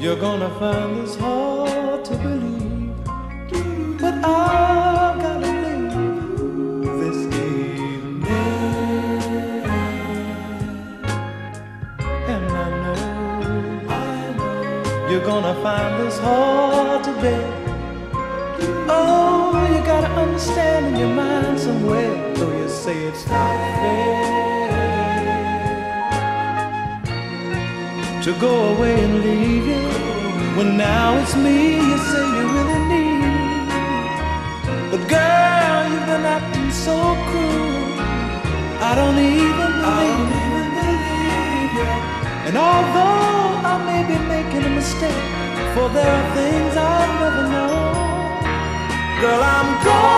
You're gonna find this hard to believe, but I've gotta leave this evening, and I know, I know you're gonna find this hard to bear. Oh, you gotta understand in your mind somewhere, though you say it's not fair to go away and leave you. When now it's me you say you really need. But girl, you've been acting so cruel. I don't even believe, I even believe you. And although I may be making a mistake, for there are things I'll never know. Girl, I'm gone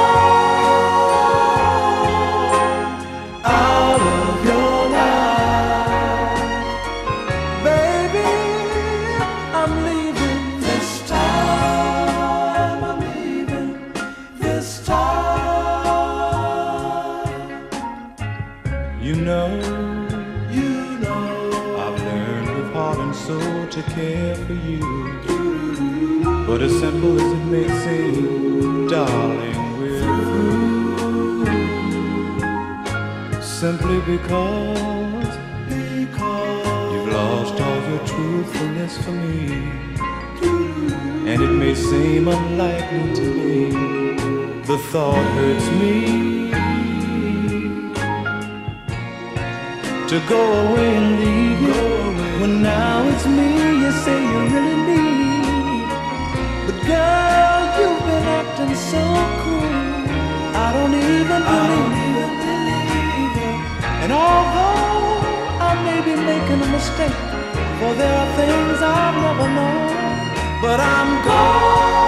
You know, you know, I've learned with heart and soul to care for you. But as simple as it may seem, darling, we're through. Simply because, because you've lost all your truthfulness for me. And it may seem unlikely to me, the thought hurts me. To go away and leave you, when now it's me you say you really need. But girl, you've been acting so cool. I don't even believe it. And although I may be making a mistake, for there are things I've never known, but I'm gone